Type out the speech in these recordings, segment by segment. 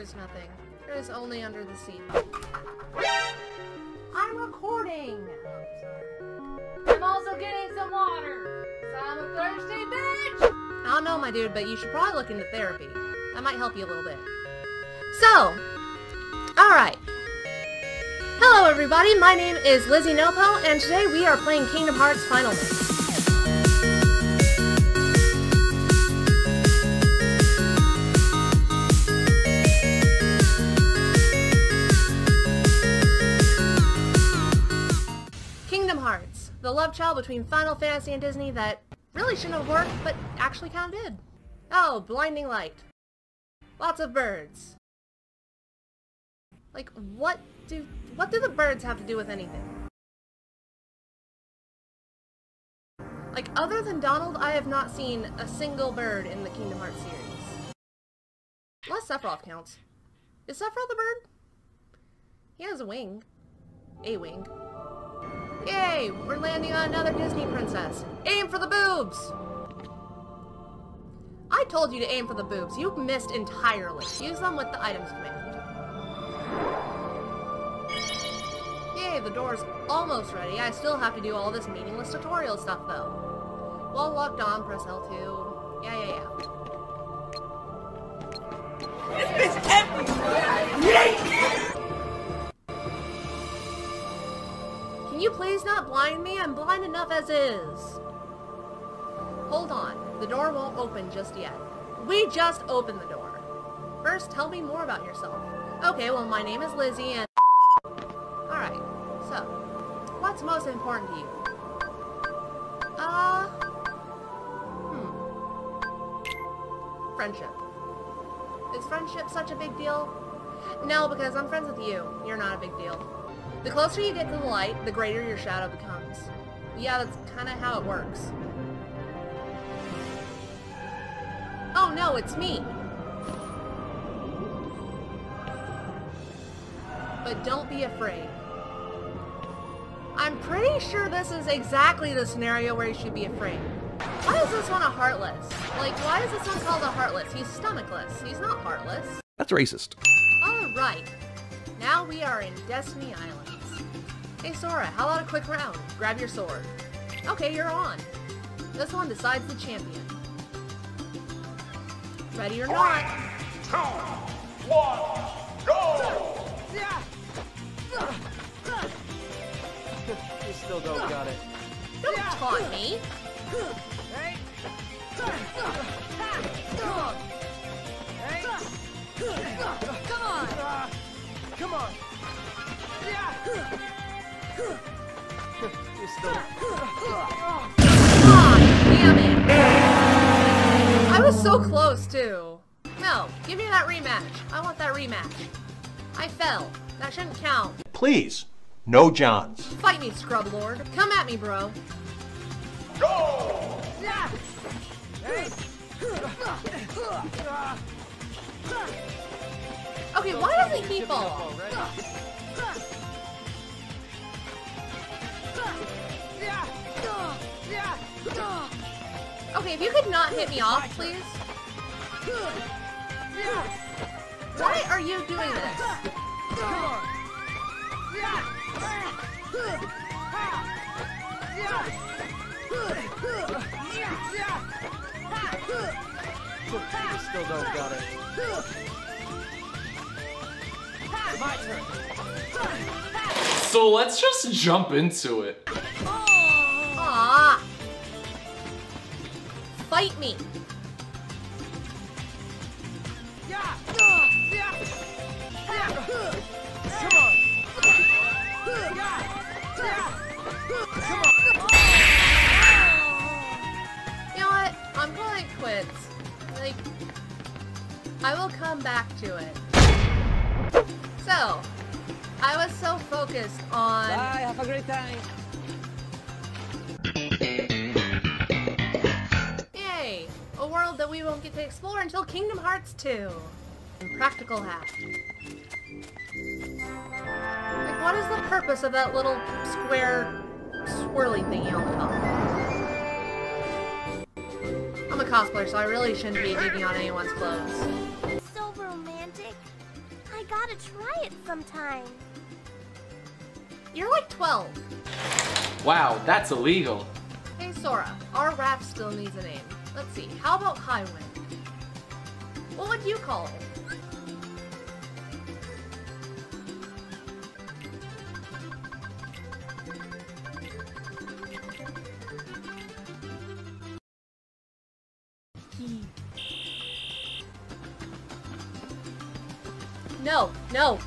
is nothing. There is only under the sea. I'm recording! I'm also getting some water. So I'm a thirsty bitch. I don't know, my dude, but you should probably look into therapy. That might help you a little bit. So, alright. Hello everybody, my name is LyziNoPo, and today we are playing Kingdom Hearts Final Mix. Love child between Final Fantasy and Disney that really shouldn't have worked, but actually kind of did. Oh, blinding light. Lots of birds. Like, what do what do the birds have to do with anything? Like, other than Donald, I have not seen a single bird in the Kingdom Hearts series. Unless Sephiroth counts. Is Sephiroth a bird? He has a wing. A wing. Yay! We're landing on another Disney princess. Aim for the boobs! I told you to aim for the boobs. You missed entirely. Use them with the items command. Yay, the door's almost ready. I still have to do all this meaningless tutorial stuff, though. While locked on, press L2. Yeah, yeah, yeah. This bitch everywhere! Blind me? I'm blind enough as is. Hold on. The door won't open just yet. We just opened the door. First, tell me more about yourself. Okay, well, my name is Lizzie and... Alright, so, what's most important to you? Uh... Hmm. Friendship. Is friendship such a big deal? No, because I'm friends with you. You're not a big deal. The closer you get to the light, the greater your shadow becomes. Yeah, that's kind of how it works. Oh no, it's me! But don't be afraid. I'm pretty sure this is exactly the scenario where you should be afraid. Why is this one a Heartless? Like, why is this one called a Heartless? He's stomachless. He's not Heartless. That's racist. Alright. Now we are in Destiny Islands. Hey Sora, how about a quick round? Grab your sword. Okay, you're on. This one decides the champion. Ready or not. Two, one, go! You still don't got it. Don't taunt me. Come on. You still. Damn it. I was so close, too. No, give me that rematch. I want that rematch. I fell. That shouldn't count. Please, no Johns. Fight me, Scrub Lord. Come at me, bro. Go! Okay, why doesn't he fall? Okay, if you could not hit me off, please. Why are you doing this? You still don't got it. My turn. So let's just jump into it. Fight me! You know what? I'm calling it quits. Like, I will come back to it. So, so focused on. Bye, have a great time. Yay! A world that we won't get to explore until Kingdom Hearts 2. Practical hat. Like, what is the purpose of that little square swirly thingy on the top? I'm a cosplayer, so I really shouldn't be digging on anyone's clothes. So romantic. I gotta try it sometime. You're like 12. Wow, that's illegal. Hey Sora, our raft still needs a name. Let's see, how about Highwind? What would you call it? No, no.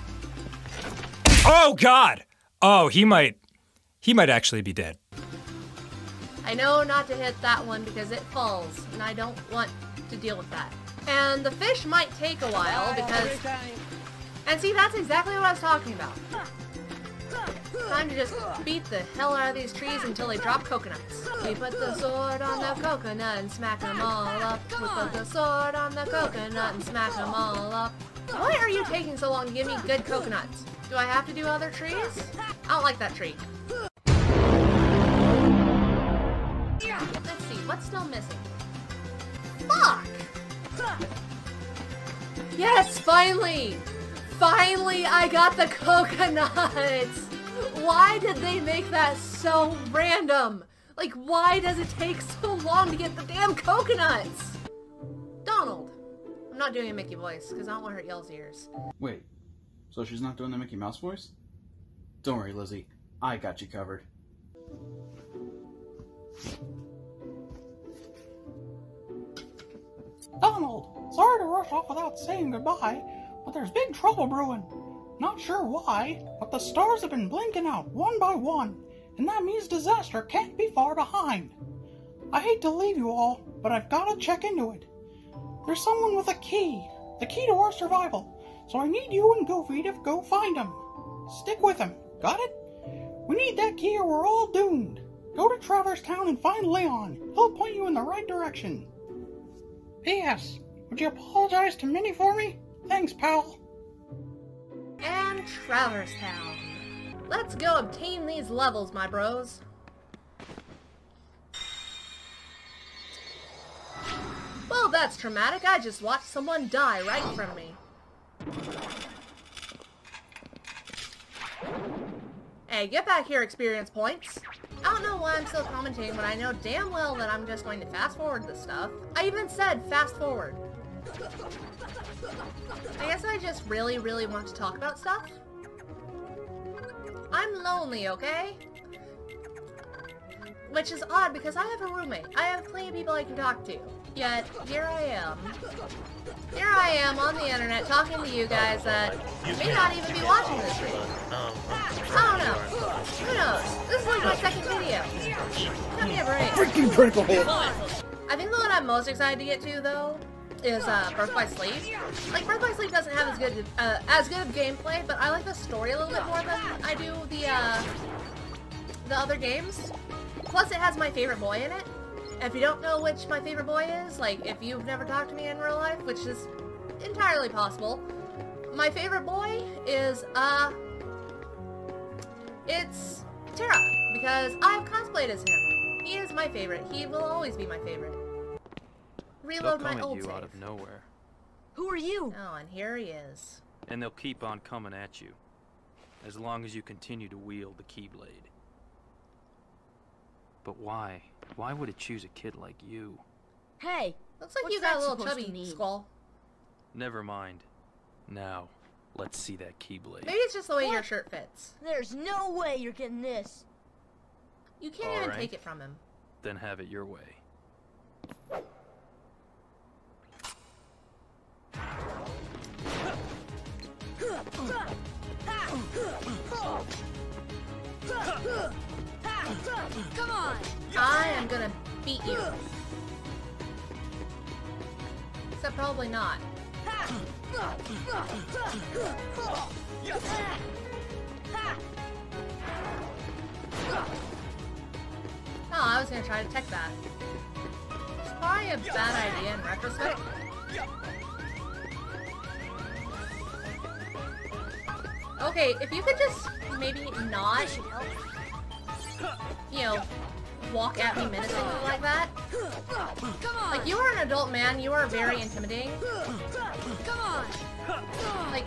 Oh God! Oh, he might, he might actually be dead. I know not to hit that one because it falls, and I don't want to deal with that. And the fish might take a while because... And see, that's exactly what I was talking about. Time to just beat the hell out of these trees until they drop coconuts. We put the sword on the coconut and smack them all up. We put the sword on the coconut and smack them all up. Why are you taking so long to give me good coconuts? Do I have to do other trees? I don't like that tree. Let's see, what's still missing? Fuck! Yes, finally! Finally, I got the coconuts! Why did they make that so random? Like, why does it take so long to get the damn coconuts? Donald. I'm not doing a Mickey voice, because I don't want to hurt y'all's ears. Wait, so she's not doing the Mickey Mouse voice? Don't worry, Lizzie. I got you covered. Donald, sorry to rush off without saying goodbye, but there's big trouble brewing. Not sure why, but the stars have been blinking out one by one, and that means disaster can't be far behind. I hate to leave you all, but I've got to check into it. There's someone with a key, the key to our survival, so I need you and Goofy to go find him. Stick with him, got it? We need that key or we're all doomed. Go to Traverse Town and find Leon. He'll point you in the right direction. P.S. Would you apologize to Minnie for me? Thanks, pal. And Traverse Town. Let's go obtain these levels, my bros. Well, that's traumatic. I just watched someone die right of me. Hey, get back here, experience points. I don't know why I'm still commenting when I know damn well that I'm just going to fast forward this stuff. I even said fast forward. I guess I just really, really want to talk about stuff. I'm lonely, okay? Which is odd because I have a roommate. I have plenty of people I can talk to. Yet, here I am. Here I am on the internet talking to you guys that may not even be watching this video. I don't know. Who knows? This is like my second video. Give me a break. Freaking critical. I think the one I'm most excited to get to, though, is uh, Birth by Sleep. Like, Birth by Sleep doesn't have as good uh, as good of gameplay, but I like the story a little bit more than I do the uh, the other games. Plus, it has my favorite boy in it. If you don't know which my favorite boy is, like, if you've never talked to me in real life, which is entirely possible, my favorite boy is, uh, it's Terra, because I've cosplayed as him. He is my favorite. He will always be my favorite. Reload They'll my come at old you save. out of nowhere, Who are you? Oh, and here he is. and they'll keep on coming at you, as long as you continue to wield the Keyblade. But why? Why would it choose a kid like you? Hey, looks like you got a little chubby mean? skull. Never mind. Now, let's see that Keyblade. Maybe it's just the way your shirt fits. There's no way you're getting this. You can't even Alright. take it from him. Then have it your way. Come on! I am gonna beat you. Except probably not. Oh, I was gonna try to tech that. It's probably a bad idea in retrospect. Okay, if you could just maybe not, you know, walk at me menacingly like that. Like, you are an adult man, you are very intimidating. Come on! Like,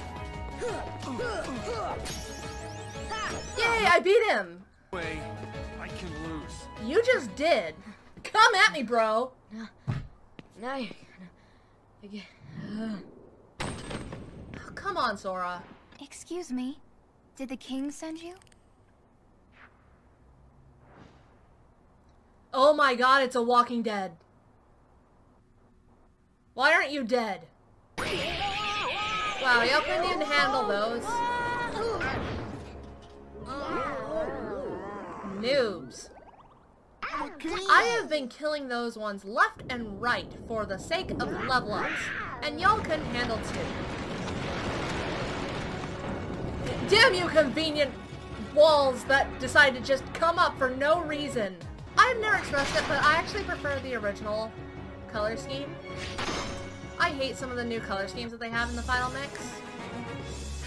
Yay, I beat him! Way, I can lose. You just did. Come at me, bro. Now you're gonna get. Oh, come on, Sora. Excuse me. Did the king send you? Oh my god, it's a Walking Dead. Why aren't you dead? Wow, y'all couldn't even handle those. Noobs. I have been killing those ones left and right for the sake of level ups, and y'all couldn't handle two. Damn you convenient walls that decide to just come up for no reason. I've never expressed it, but I actually prefer the original color scheme. I hate some of the new color schemes that they have in the final mix.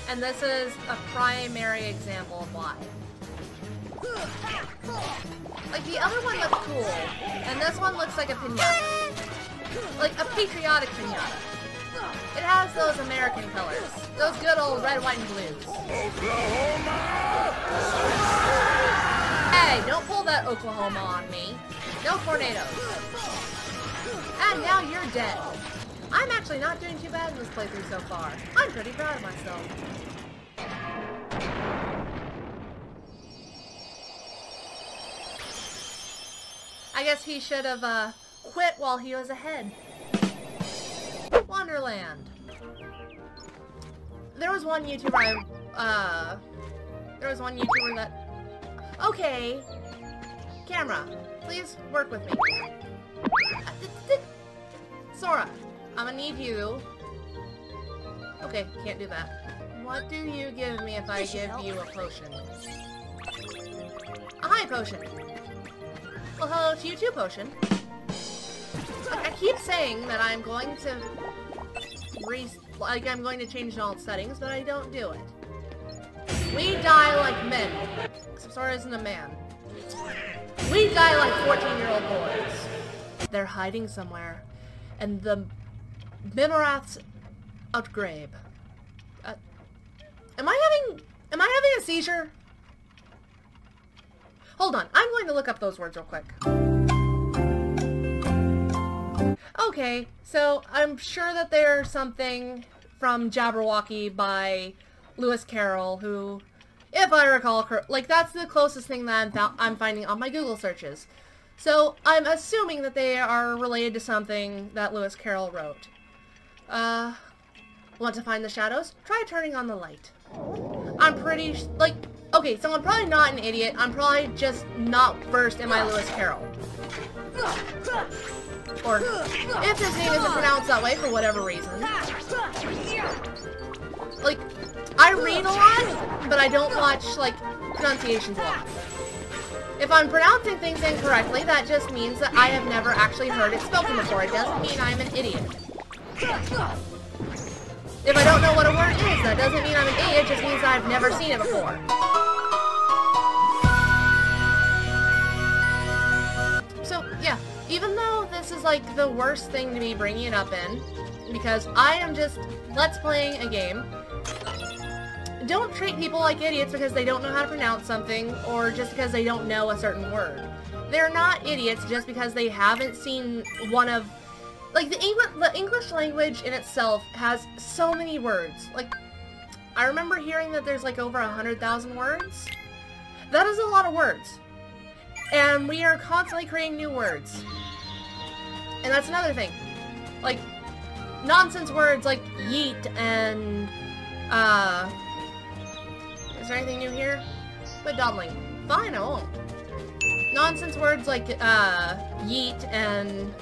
And this is a primary example of why. Like, the other one looked cool, and this one looks like a pinata. Like, a patriotic pinata. It has those American colors. Those good old red, white, and blues. Hey, don't pull that Oklahoma on me. No tornadoes. And now you're dead. I'm actually not doing too bad in this playthrough so far. I'm pretty proud of myself. I guess he should have uh, quit while he was ahead. Wonderland. There was one YouTuber I, uh, there was one YouTuber that, okay, camera, please work with me. Sora, I'm gonna need you. Okay, can't do that. What do you give me if I give you a potion? A high potion. Well, hello to you too, potion. Like, I keep saying that I'm going to re like I'm going to change all settings, but I don't do it. We die like men. Sora isn't a man. We die like 14-year-old boys. They're hiding somewhere, and the mome raths outgrabe. Uh, am I having am I having a seizure? Hold on, I'm going to look up those words real quick. Okay, so I'm sure that there's something from Jabberwocky by Lewis Carroll, who, if I recall, like that's the closest thing that I'm, I'm finding on my Google searches. So I'm assuming that they are related to something that Lewis Carroll wrote. Uh, want to find the shadows? Try turning on the light. I'm pretty, like, okay, so I'm probably not an idiot. I'm probably just not versed in my Lewis Carroll. Or, if his name isn't pronounced that way for whatever reason. Like, I read a lot, but I don't watch, like, pronunciations a lot. If I'm pronouncing things incorrectly, that just means that I have never actually heard it spoken before. It doesn't mean I'm an idiot. If I don't know what a word is, that doesn't mean I'm an idiot, it just means I've never seen it before. So, yeah, even though this is like the worst thing to be bringing it up in, because I am just let's playing a game, don't treat people like idiots because they don't know how to pronounce something or just because they don't know a certain word. They're not idiots just because they haven't seen one of like the the English language in itself has so many words. Like I remember hearing that there's like over a hundred thousand words. That is a lot of words. And we are constantly creating new words. And that's another thing. Like nonsense words like yeet and uh there anything new here? But dawdling. Fine, I won't. Nonsense words like uh yeet and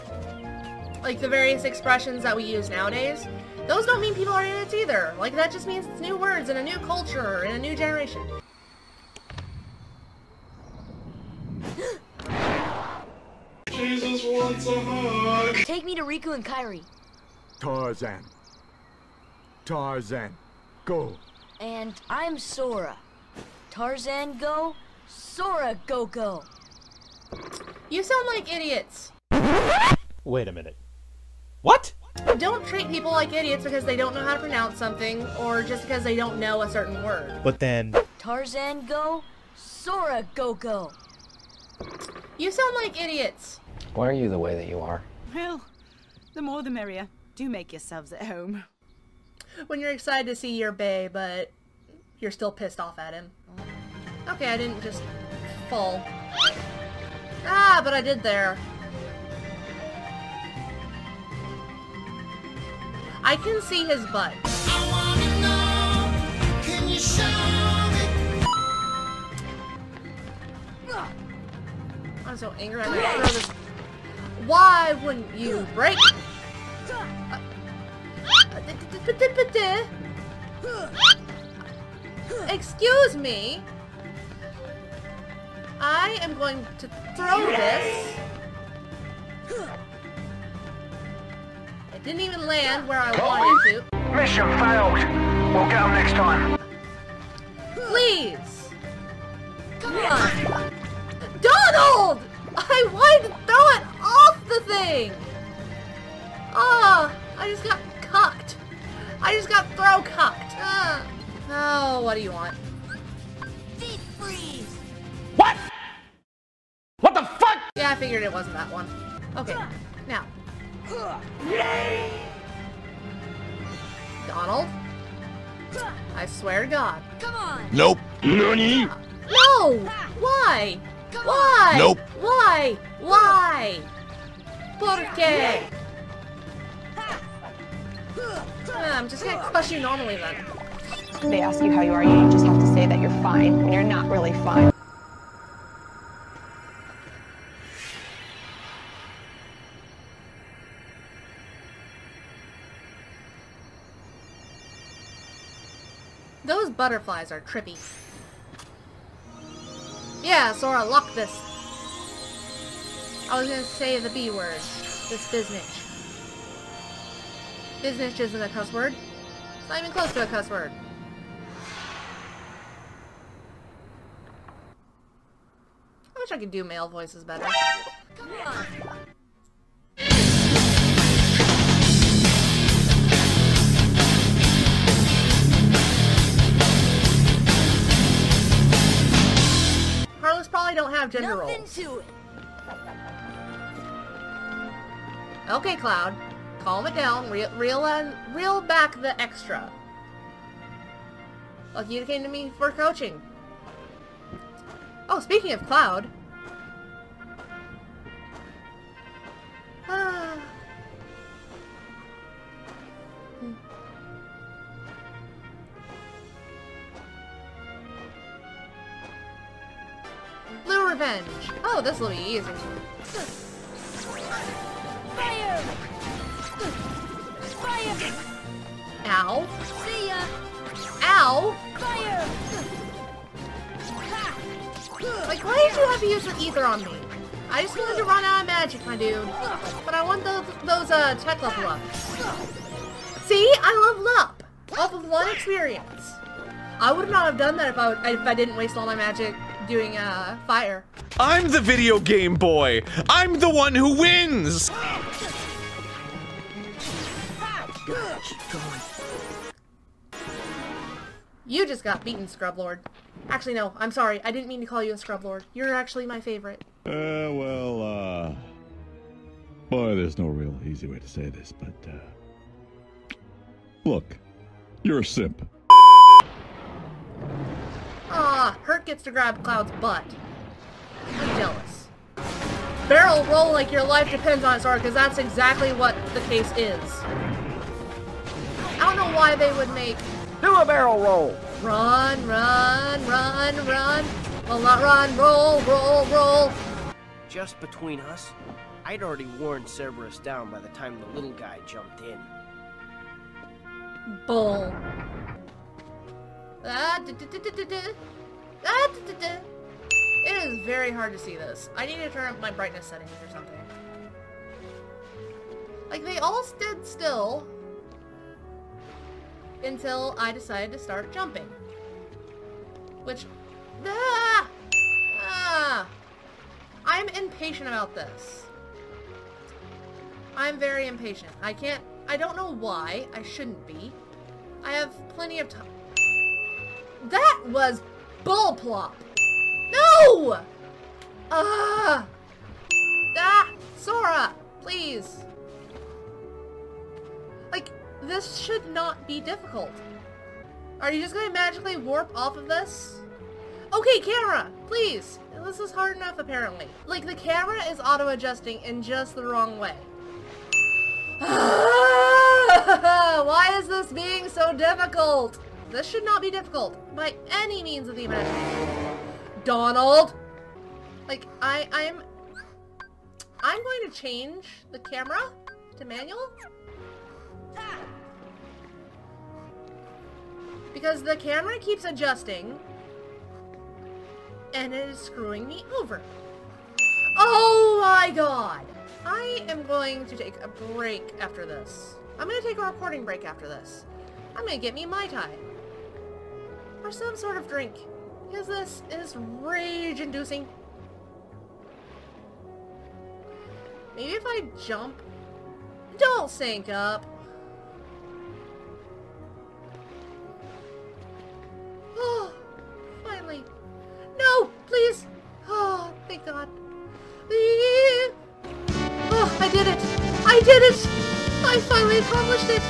like the various expressions that we use nowadays, those don't mean people are idiots either. Like that just means it's new words in a new culture in a new generation. Jesus wants a hug. Take me to Riku and Kairi. Tarzan. Tarzan. Go. And I'm Sora. Tarzan go, Sora go go. You sound like idiots. Wait a minute. What? Don't treat people like idiots because they don't know how to pronounce something or just because they don't know a certain word. But then. Tarzan go, Sora go go. You sound like idiots. Why are you the way that you are? Well, the more the merrier. Do make yourselves at home. When you're excited to see your bae, but you're still pissed off at him. Okay, I didn't just fall. Ah, but I did there. I can see his butt. I'm so angry I'm throw this. Why wouldn't you break? Excuse me. I am going to throw this. It didn't even land where I wanted to. Mission failed. We'll get next time. Please. Come on. Donald! I wanted to throw it off the thing! Ah, oh, I just got cucked. I just got throw cucked. Ah. Oh, what do you want? Deep freeze. What? What the fuck? Yeah, I figured it wasn't that one. Okay, now. Donald? I swear to God. Come on. Nope. Nani? No! Why? Why? Nope. Why? Why? Por I'm just gonna crush you normally then. They ask you how you are, you just have to say that you're fine when you're not really fine. Those butterflies are trippy. Yeah, Sora, lock this. I was gonna say the B word. This business. Business isn't a cuss word. It's not even close to a cuss word. I wish I could do male voices better. Come on. Carlos probably don't have gender Nothing roles. to it. Okay, Cloud. Calm it down. Reel, reel, on, reel back the extra. Lucky you came to me for coaching. Oh, speaking of Cloud. Ah. Blue Revenge. Oh, this will be easy. Fire! Fire! Ow. See ya! Ow! Fire! Like, why did you have to use your ether on me? I just wanted to run out of magic, my dude. But I want those, those uh, tech level ups. See? I leveled up. Off of one experience. I would not have done that if I, if I didn't waste all my magic doing uh, fire. I'm the video game boy. I'm the one who wins. You just got beaten, Scrub Lord. Actually, no. I'm sorry. I didn't mean to call you a Scrub Lord. You're actually my favorite. Uh, well, uh... Boy, there's no real easy way to say this, but, uh... Look, you're a simp. Ah, Herc gets to grab Cloud's butt. I'm jealous. Barrel roll like your life depends on it, Sora, because that's exactly what the case is. I don't know why they would make Do a barrel roll. run, run, run, run. Well, not run, roll, roll, roll. Just between us, I'd already worn Cerberus down by the time the little guy jumped in. Bull. Ah, da, da, da. Ah. It is very hard to see this. I need to turn up my brightness settings or something. Like, they all stood still until I decided to start jumping. Which... Ah! Ah! I'm impatient about this. I'm very impatient. I can't I don't know why. I shouldn't be. I have plenty of time. That was bull plop. No! Ah! Ah! Sora! Please. This should not be difficult. Are you just gonna magically warp off of this? Okay, camera! Please! This is hard enough, apparently. Like, the camera is auto-adjusting in just the wrong way. Why is this being so difficult? This should not be difficult by any means of the imagination. Donald! Like, I, I'm... I'm going to change the camera to manual. Ah! Because the camera keeps adjusting and it is screwing me over. Oh my god! I am going to take a break after this. I'm going to take a recording break after this. I'm going to get me Mai Tai. Or some sort of drink. Because this is rage-inducing. Maybe if I jump... Don't sink up! Did it! I finally accomplished it!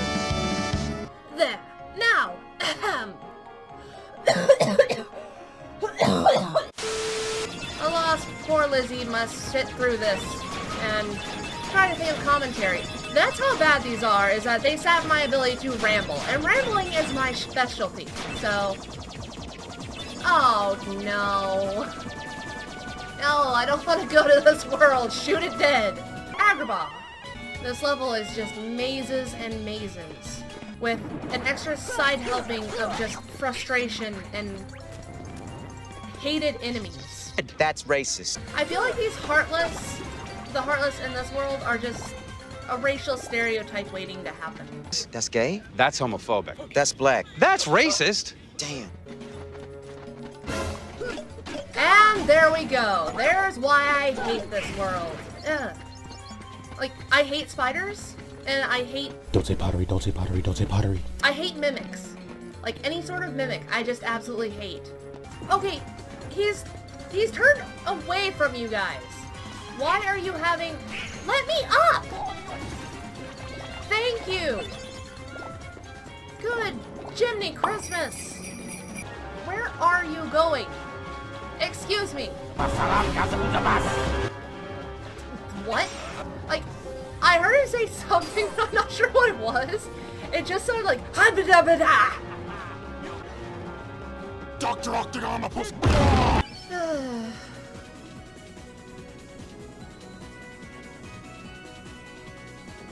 There. Now! Alas, poor Lizzie must sit through this and try to think of commentary. That's how bad these are, is that they sap my ability to ramble. And rambling is my specialty, so... Oh, no. No, I don't want to go to this world. Shoot it dead. Agrabah. This level is just mazes and mazes. With an extra side helping of just frustration and hated enemies. That's racist. I feel like these Heartless, the Heartless in this world are just a racial stereotype waiting to happen. That's gay? That's homophobic. That's black. That's racist. Damn. And there we go. There's why I hate this world. Ugh. Like, I hate spiders, and I hate... Don't say pottery, don't say pottery, don't say pottery. I hate mimics. Like, any sort of mimic, I just absolutely hate. Okay, he's... He's turned away from you guys. Why are you having... Let me up! Thank you! Good Jiminy Christmas! Where are you going? Excuse me. What? I heard him say something, but I'm not sure what it was. It just sounded like ha Dr. Octagonopus!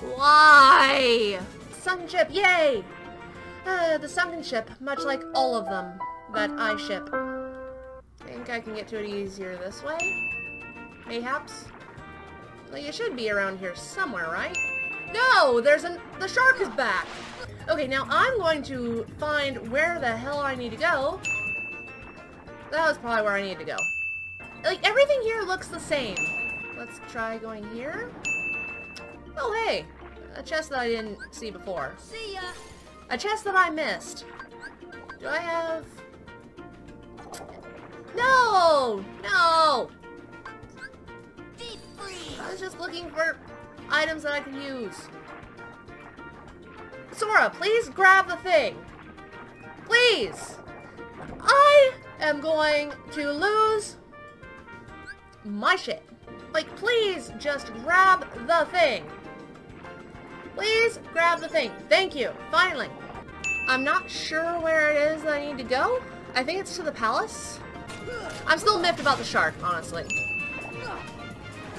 Why? Sunken ship, yay! Uh, the sunken ship, much like all of them that I ship. I think I can get to it easier this way? Mayhaps? Like, it should be around here somewhere, right? No! There's an- the shark is back! Okay, now I'm going to find where the hell I need to go. That was probably where I need to go. Like, everything here looks the same. Let's try going here. Oh, hey! A chest that I didn't see before. See ya! A chest that I missed. Do I have... No! No! I was just looking for items that I can use. Sora, please grab the thing. Please! I am going to lose my shit. Like, please just grab the thing. Please grab the thing. Thank you. Finally. I'm not sure where it is that I need to go. I think it's to the palace. I'm still miffed about the shark, honestly.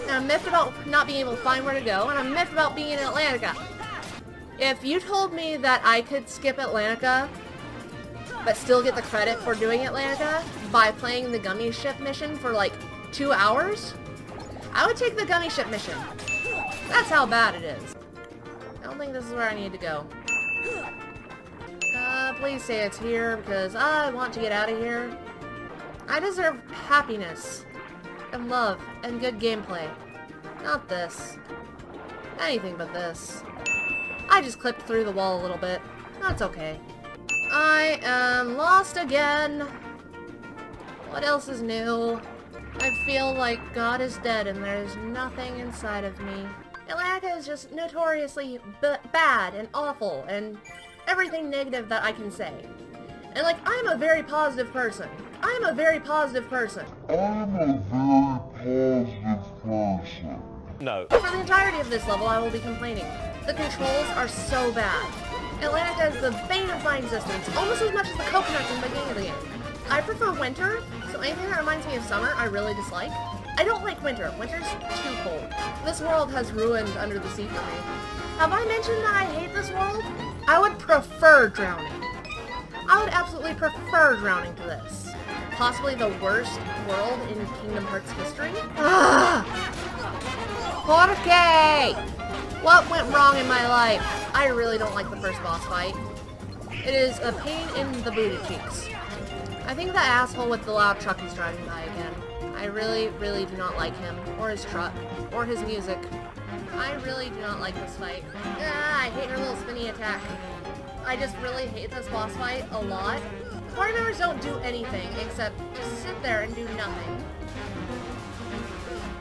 And I'm miffed about not being able to find where to go, and I'm miffed about being in Atlantica. If you told me that I could skip Atlantica, but still get the credit for doing Atlantica by playing the gummy ship mission for like two hours, I would take the gummy ship mission. That's how bad it is. I don't think this is where I need to go. Uh, please say it's here, because I want to get out of here. I deserve happiness, and love, and good gameplay. Not this. Anything but this. I just clipped through the wall a little bit. That's okay. I am lost again. What else is new? I feel like God is dead and there's nothing inside of me. Atlantica is just notoriously bad and awful and everything negative that I can say. And like, I'm a very positive person. I'm a very positive person. I'm a very positive person. No. For the entirety of this level, I will be complaining. The controls are so bad. Atlantica is the bane of my existence, almost as much as the coconuts in the beginning of the game. I prefer winter, so anything that reminds me of summer, I really dislike. I don't like winter. Winter's too cold. This world has ruined Under the Sea for me. Have I mentioned that I hate this world? I would prefer drowning. I would absolutely prefer drowning to this. Possibly the worst world in Kingdom Hearts history? Ugh! Jorge! What went wrong in my life? I really don't like the first boss fight. It is a pain in the booty cheeks. I think the asshole with the loud truck is driving by again. I really, really do not like him, or his truck, or his music. I really do not like this fight. Ah, I hate her little spinny attack. I just really hate this boss fight a lot. Party members don't do anything except just sit there and do nothing.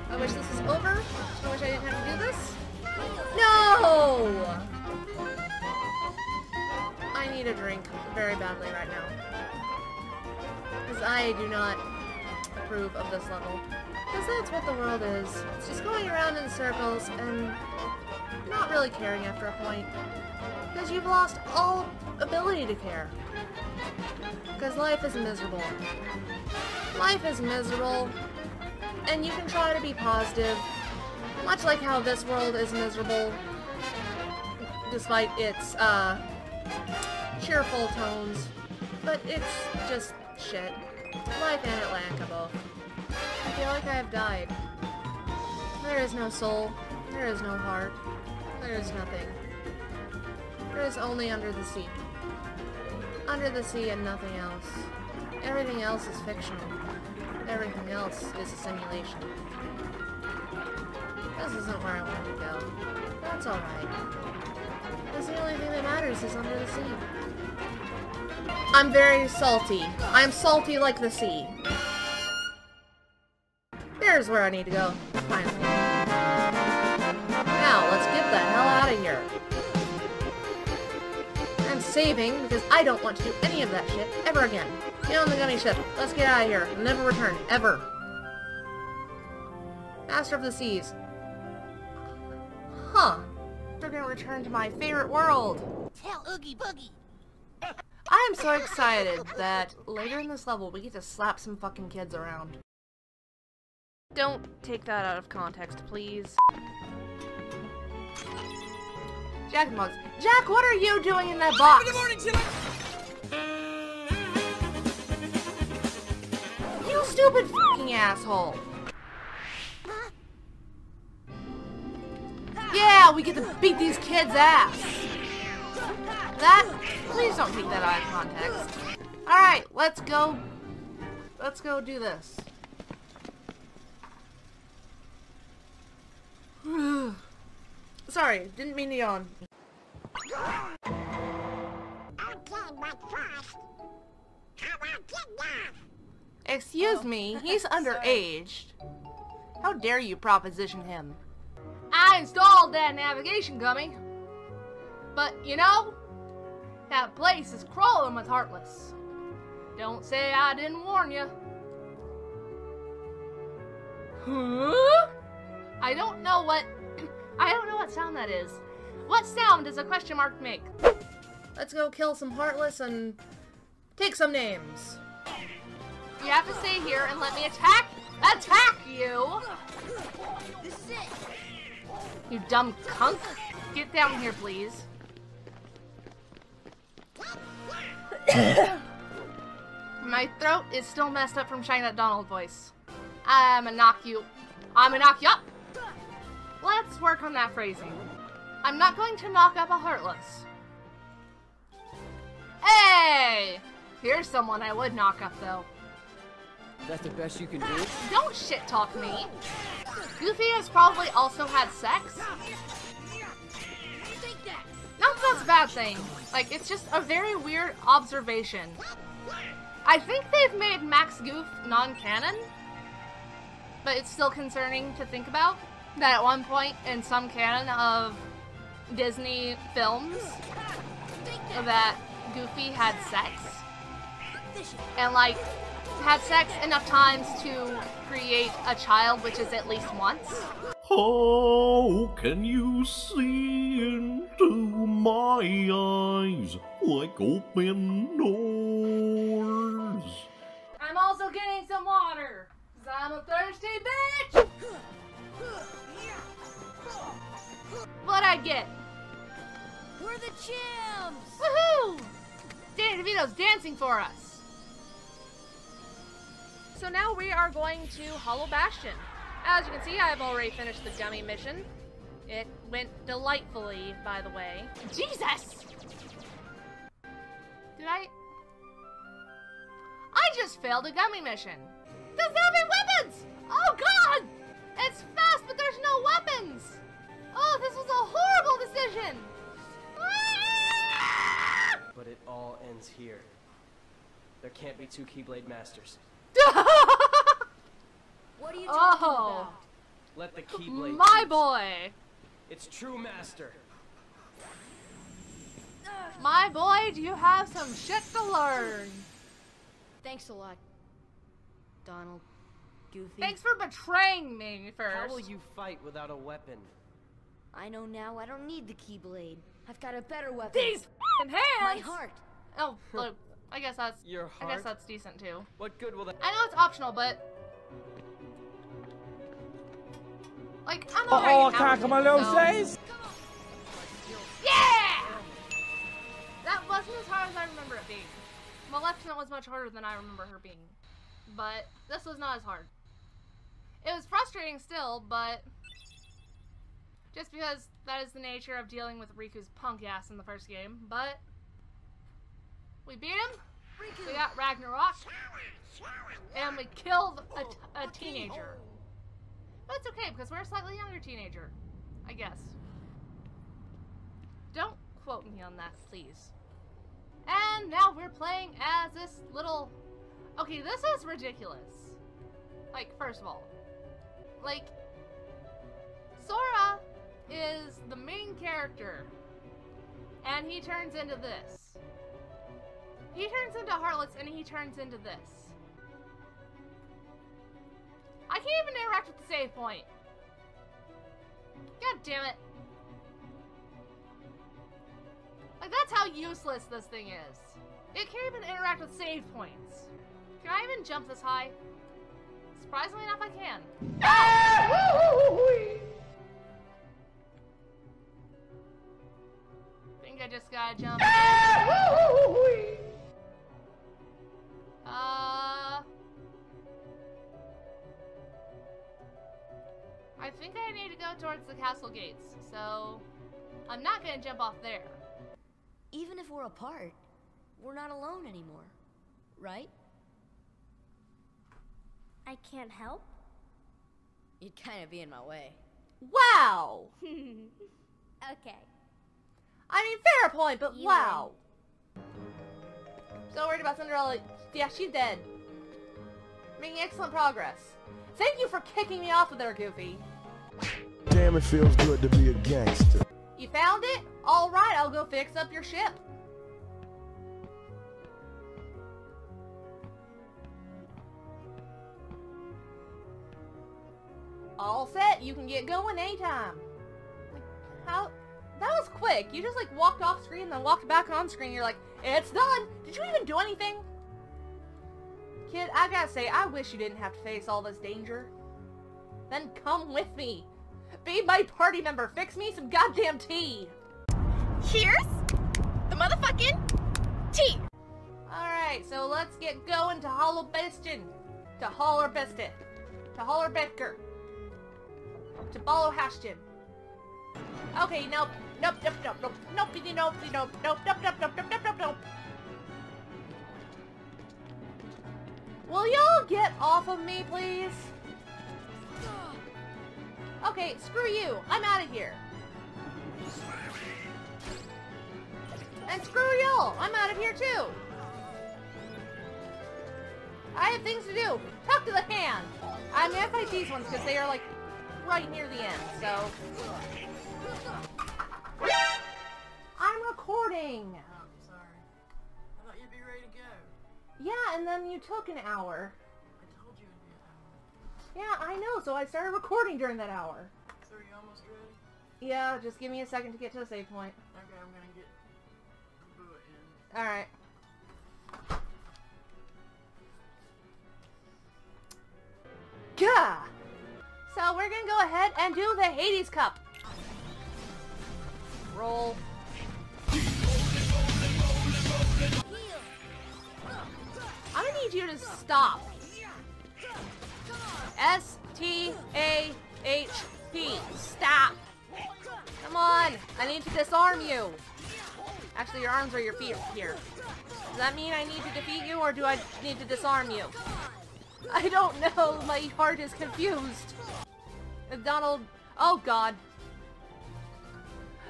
I wish this was over. I wish I didn't have to do this. No! I need a drink very badly right now. Because I do not approve of this level. Because that's what the world is. It's just going around in circles and not really caring after a point. Because you've lost all ability to care. Because life is miserable. Life is miserable. And you can try to be positive. Much like how this world is miserable. Despite its, uh, cheerful tones. But it's just shit. Life and both. I feel like I have died. There is no soul. There is no heart. There is nothing. There is only under the sea. Under the sea and nothing else. Everything else is fictional. Everything else is a simulation. This isn't where I wanted to go. That's alright. Because the only thing that matters is under the sea. I'm very salty. I'm salty like the sea. There's where I need to go. Finally. Saving because I don't want to do any of that shit ever again. Get on the gummy ship. Let's get out of here. Never return. Ever. Master of the Seas. Huh. They're gonna return to my favorite world. Tell Oogie Boogie. I am so excited that later in this level we get to slap some fucking kids around. Don't take that out of context, please. Jack mugs. Jack, what are you doing in that box? Good morning! You stupid fucking asshole! Yeah, we get to beat these kids' ass! That, please don't take that out of context. Alright, let's go, let's go do this. Sorry, didn't mean to yawn. Excuse oh. me, he's underage. How dare you proposition him? I installed that navigation gummy. But, you know, that place is crawling with Heartless. Don't say I didn't warn you. Huh? I don't know what... I don't know what sound that is. What sound does a question mark make? Let's go kill some Heartless and take some names. You have to stay here and let me attack... Attack you! You dumb cunk. Get down here, please. My throat is still messed up from trying that Donald voice. I'ma knock you. I'ma knock you up. Let's work on that phrasing. I'm not going to knock up a Heartless. Hey! Here's someone I would knock up, though. That's the best you can do? Don't shit talk me. Goofy has probably also had sex. Not that that's a bad thing. Like, it's just a very weird observation. I think they've made Max Goof non-canon, but it's still concerning to think about that at one point in some canon of Disney films that Goofy had sex and like had sex enough times to create a child, which is at least once. How can you see into my eyes like open doors? I'm also getting some water, cause I'm a thirsty bitch. What I get? We're the champs! Woohoo! Danny DeVito's dancing for us. So now we are going to Hollow Bastion. As you can see, I have already finished the gummy mission. It went delightfully, by the way. Jesus! Did I? I just failed a gummy mission. Does that have weapons? Oh god! It's fast, but there's no weapons! Oh, this was a horrible decision! But it all ends here. There can't be two Keyblade Masters. What are you talking Oh, about? Let the Keyblade my choose. boy! It's true master. My boy, do you have some shit to learn? Thanks a lot, Donald. Goofy. Thanks for betraying me first. How will you fight without a weapon? I know now I don't need the Keyblade. I've got a better weapon. These f***ing hands! My heart. Oh, look, I guess that's Your heart? I guess that's decent too. What good will that? I know it's optional, but like I'm Uh-oh, already an Kakama allergist, so- says. Yeah! That wasn't as hard as I remember it being. Maleficent was much harder than I remember her being. But this was not as hard. It was frustrating still, but just because that is the nature of dealing with Riku's punk ass in the first game, but we beat him. We got Ragnarok. And we killed a, a teenager. But it's okay because we're a slightly younger teenager, I guess. Don't quote me on that, please. And now we're playing as this little. Okay, this is ridiculous. Like, first of all, like, Sora is the main character, and he turns into this. He turns into Harlots and he turns into this. I can't even interact with the save point. God damn it. Like, that's how useless this thing is. It can't even interact with save points. Can I even jump this high? Surprisingly enough, I can. Ah! Think just gotta jump. Uh. I think I need to go towards the castle gates, so I'm not gonna jump off there. Even if we're apart, we're not alone anymore. Right? I can't help. You'd kind of be in my way. Wow! okay. I mean, fair point, but You wow. So worried about Cinderella. Yeah, she's dead. Making excellent progress. Thank you for kicking me off of there, Goofy. Damn, it feels good to be a gangster. You found it? Alright, I'll go fix up your ship. All set, you can get going anytime. How? That was quick. You just like walked off screen, then walked back on screen. You're like, it's done. Did you even do anything? Kid, I gotta say, I wish you didn't have to face all this danger. Then come with me. Be my party member. Fix me some goddamn tea. Here's the motherfucking tea. Alright, so let's get going to Hollow Bastion. To Holler. To Holler Bitker. To Hashtin. Okay, nope. Nope, nope, nope, nope, nope, nope, nope, nope, nope, nope, nope, nope, nope, nope, nope. Will y'all get off of me, please? Okay, screw you. I'm out of here. And screw y'all! I'm out of here too! I have things to do! Talk to the hand! I'm gonna fight these ones because they are like right near the end, so... Oh, sorry. I thought you'd be ready to go. Yeah, and then you took an hour. I told you it'd be an hour. Yeah, I know, so I started recording during that hour. So are you almost ready? Yeah, just give me a second to get to the save point. Okay, I'm gonna get the bullet in. Alright. Gah! So we're gonna go ahead and do the Hades Cup. Roll. I'm gonna need you to stop. S T A H P. Stop. Come on. I need to disarm you. Actually, your arms are your feet here. Does that mean I need to defeat you or do I need to disarm you? I don't know. My heart is confused. Donald. Oh, God.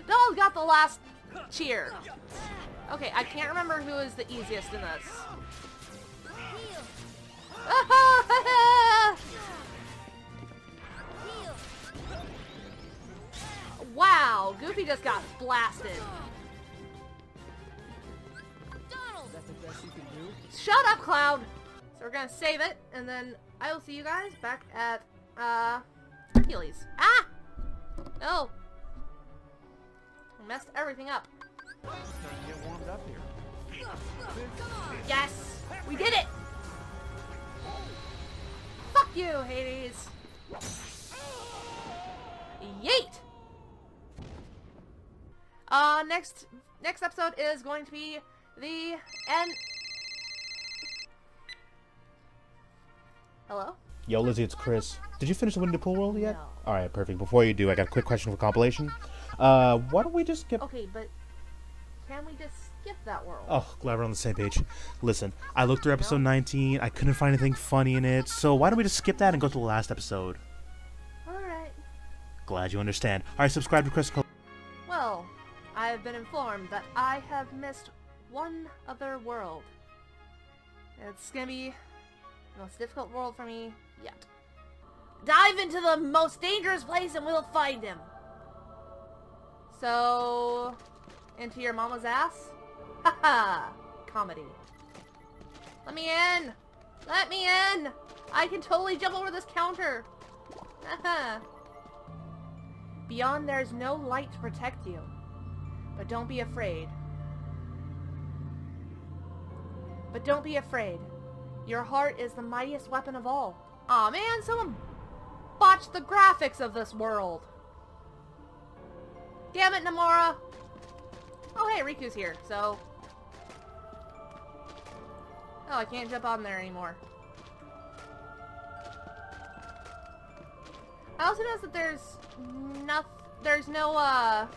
Donald got the last cheer. Okay, I can't remember who is the easiest in this. wow, Goofy just got blasted. Is that the best you can do? Shut up, Cloud! So we're gonna save it, and then I will see you guys back at, uh, Hercules. Ah! No! I messed everything up. Starting to get warmed up. Yes! We did it! You, Hades! Yeet! Uh, next, next episode is going to be the end. Hello? Yo, Lizzie, it's Chris. Did you finish the Winnie the Pooh world yet? No. Alright, perfect. Before you do, I got a quick question for compilation. Uh, why don't we just skip... Okay, but can we just skip that world? Oh, glad we're on the same page. Listen, I looked through episode 19, I couldn't find anything funny in it, so why don't we just skip that and go to the last episode? Alright. Glad you understand. Alright, subscribe to Chris Col- Well, I have been informed that I have missed one other world. It's gonna be the most difficult world for me yet. Dive into the most dangerous place and we'll find him. So, into your mama's ass? Comedy. Let me in! Let me in! I can totally jump over this counter! Beyond there's no light to protect you. But don't be afraid. But don't be afraid. Your heart is the mightiest weapon of all. Aw man, someone botched the graphics of this world. Damn it, Nomura! Oh hey, Riku's here, so... Oh, I can't jump on there anymore. I also noticed that there's no, there's no, uh,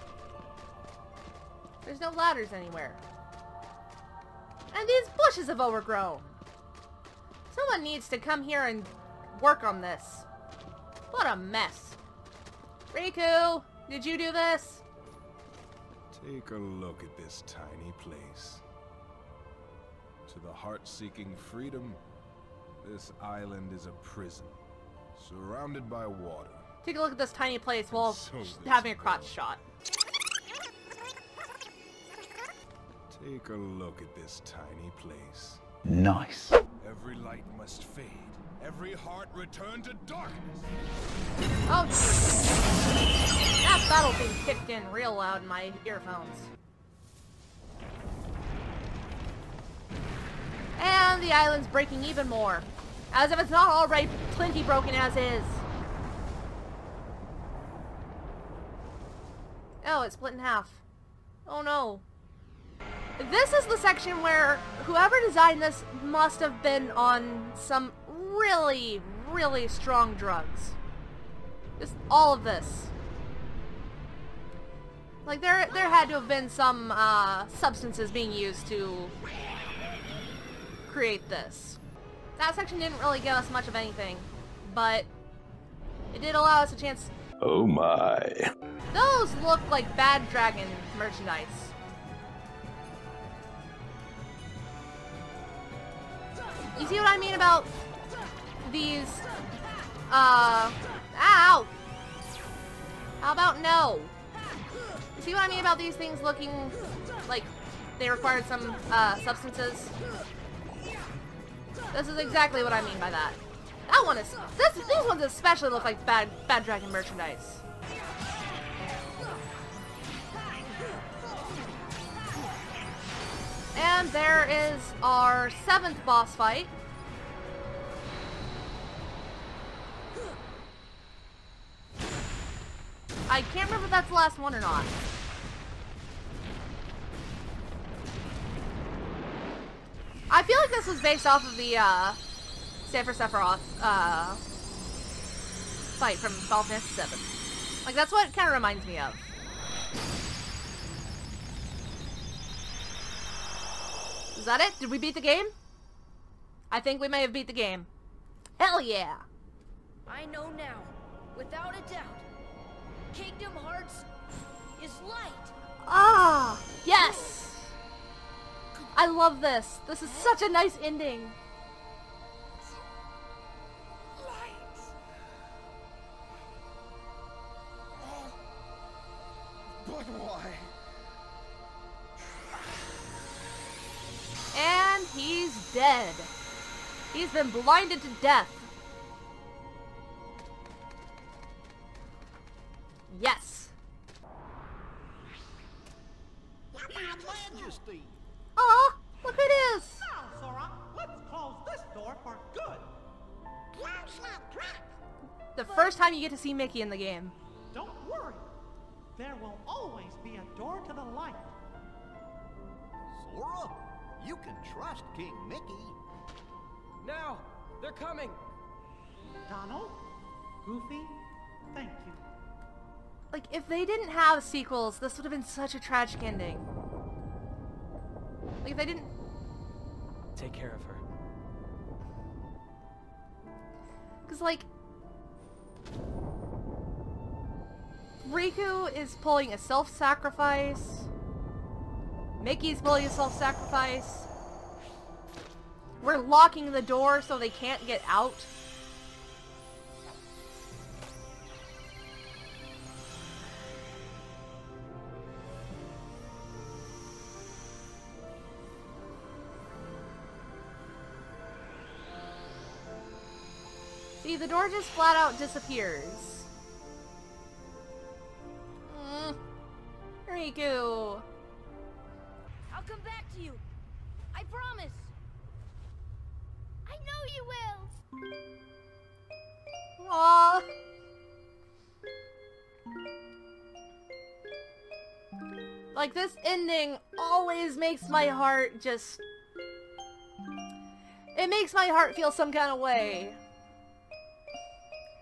there's no ladders anywhere. And these bushes have overgrown. Someone needs to come here and work on this. What a mess. Riku, did you do this? Take a look at this tiny place. To the heart-seeking freedom, this island is a prison, surrounded by water. Take a look at this tiny place while So sh- this having a crotch shot. Take a look at this tiny place. Nice. Every light must fade. Every heart return to darkness. Oh, jeez. That battle theme kicked in real loud in my earphones. And the island's breaking even more. As if it's not already plenty broken as is. Oh, it's split in half. Oh no. This is the section where whoever designed this must have been on some really, really strong drugs. Just all of this. Like there, there had to have been some uh, substances being used to create this. That section didn't really give us much of anything, but it did allow us a chance. Oh my. Those look like bad dragon merchandise. You see what I mean about these, uh, ow! How about no? You see what I mean about these things looking like they required some, uh, substances? This is exactly what I mean by that. That one is, this, these ones especially look like bad, bad dragon merchandise. And there is our seventh boss fight. I can't remember if that's the last one or not. I feel like this was based off of the, uh, Sephiroth Sephiroth, uh, fight from Final Fantasy VII. Like, that's what it kind of reminds me of. Is that it? Did we beat the game? I think we may have beat the game. Hell yeah! I know now, without a doubt, Kingdom Hearts is light. Ah! Yes! I love this. This is such a nice ending. And he's dead. He's been blinded to death. Yes. Majesty. Aw, look who it is. Now, Sora, let's close this door for good. The first time you get to see Mickey in the game. Don't worry. There will always be a door to the light. Sora, you can trust King Mickey. Now, they're coming. Donald, Goofy, thank you. Like, if they didn't have sequels, this would have been such a tragic ending. Like, if they didn't... Take care of her. Because, like... Riku is pulling a self-sacrifice. Mickey's pulling a self-sacrifice. We're locking the door so they can't get out. The door just flat out disappears. Mm. Riku. I'll come back to you. I promise. I know you will. Aww. Like, this ending always makes my heart just... It makes my heart feel some kind of way.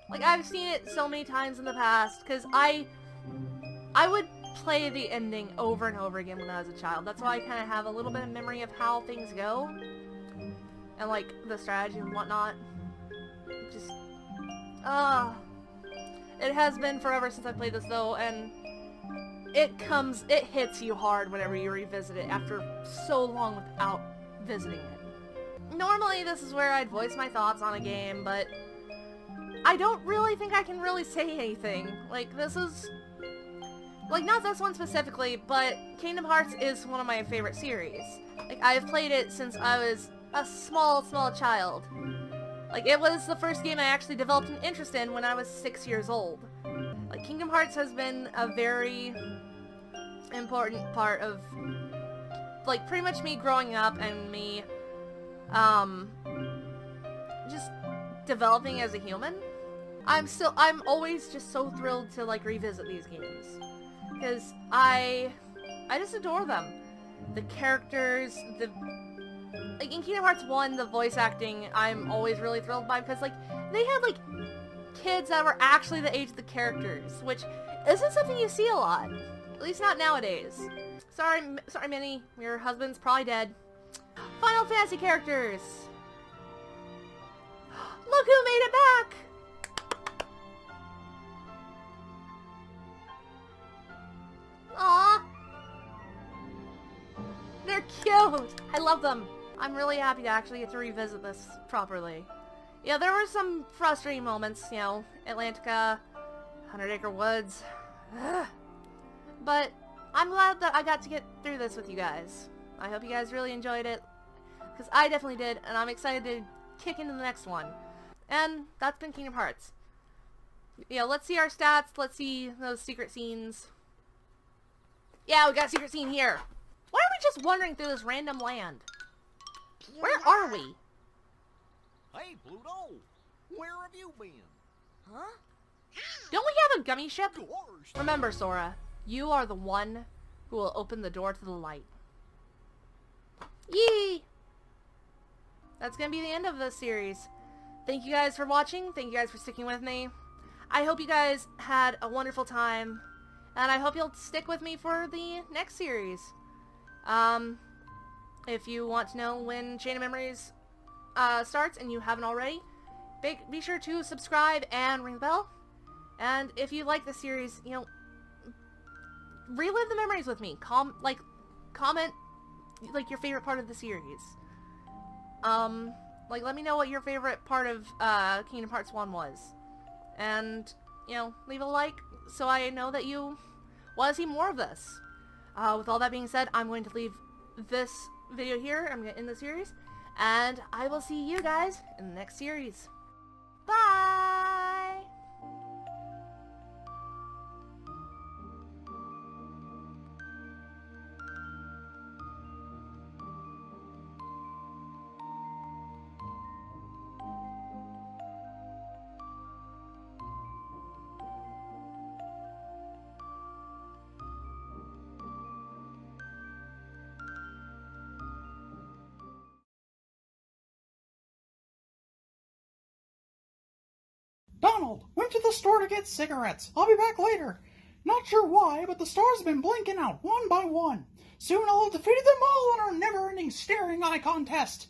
Like, I've seen it so many times in the past, because I... I would play the ending over and over again when I was a child. That's why I kind of have a little bit of memory of how things go. And, like, the strategy and whatnot. Just... Ah... It has been forever since I played this, though, and... It comes... It hits you hard whenever you revisit it after so long without visiting it. Normally, this is where I'd voice my thoughts on a game, but... I don't really think I can really say anything. Like, this is... Like, not this one specifically, but Kingdom Hearts is one of my favorite series. Like, I've played it since I was a small, small child. Like, it was the first game I actually developed an interest in when I was six years old. Like, Kingdom Hearts has been a very important part of, like, pretty much me growing up and me, um, just developing as a human. I'm still, I'm always just so thrilled to, like, revisit these games. Because I, I just adore them. The characters, the, like, in Kingdom Hearts 1, the voice acting, I'm always really thrilled by, because, like, they had, like, kids that were actually the age of the characters, which isn't something you see a lot. At least not nowadays. Sorry, sorry, Minnie. Your husband's probably dead. Final Fantasy characters! Look who made it back! Aww. They're cute. I love them. I'm really happy to actually get to revisit this properly. Yeah, there were some frustrating moments, you know, Atlantica, Hundred Acre Woods. but I'm glad that I got to get through this with you guys. I hope you guys really enjoyed it, because I definitely did, and I'm excited to kick into the next one. And that's been Kingdom Hearts. Yeah, let's see our stats, let's see those secret scenes. Yeah, we got a secret scene here. Why are we just wandering through this random land? Where are we? Hey, Pluto! Where have you been? Huh? Don't we have a gummy ship? Remember, Sora, you are the one who will open the door to the light. Yee! That's gonna be the end of this series. Thank you guys for watching. Thank you guys for sticking with me. I hope you guys had a wonderful time. And I hope you'll stick with me for the next series. Um, if you want to know when Chain of Memories uh, starts and you haven't already, be, be sure to subscribe and ring the bell. And if you like the series, you know, relive the memories with me. Com like, comment, like, your favorite part of the series. Um, like, let me know what your favorite part of uh, Kingdom Hearts 1 was. And, you know, leave a like so I know that you want to see more of this. Uh, with all that being said, I'm going to leave this video here. I'm going to end the series. And I will see you guys in the next series. Bye! Donald, went to the store to get cigarettes. I'll be back later. Not sure why, but the stars have been blinking out one by one. Soon I'll have defeated them all in our never-ending staring eye contest.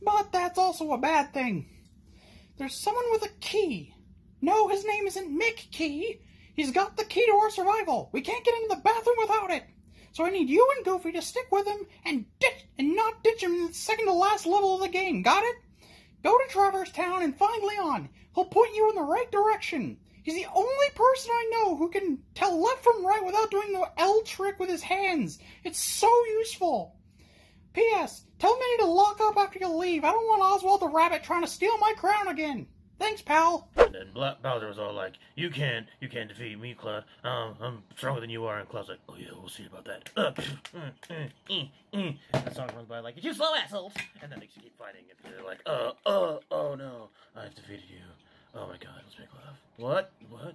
But that's also a bad thing. There's someone with a key. No, his name isn't Mick Key. He's got the key to our survival. We can't get into the bathroom without it. So I need you and Goofy to stick with him and ditch and not ditch him in the second to last level of the game. Got it? Go to Traverse Town and find Leon. He'll point you in the right direction. He's the only person I know who can tell left from right without doing the L trick with his hands. It's so useful. P.S. Tell Minnie to lock up after you leave. I don't want Oswald the Rabbit trying to steal my crown again. Thanks, pal. And then Black Bowser was all like, "You can't, you can't defeat me, Cloud. Um, I'm stronger than you are." And Cloud's like, "Oh yeah, we'll see about that." Uh. That song runs by like, "You slow assholes," and then they keep fighting, and they're like, "Oh, oh, oh no, I've defeated you. Oh my God, let's make love." What? What?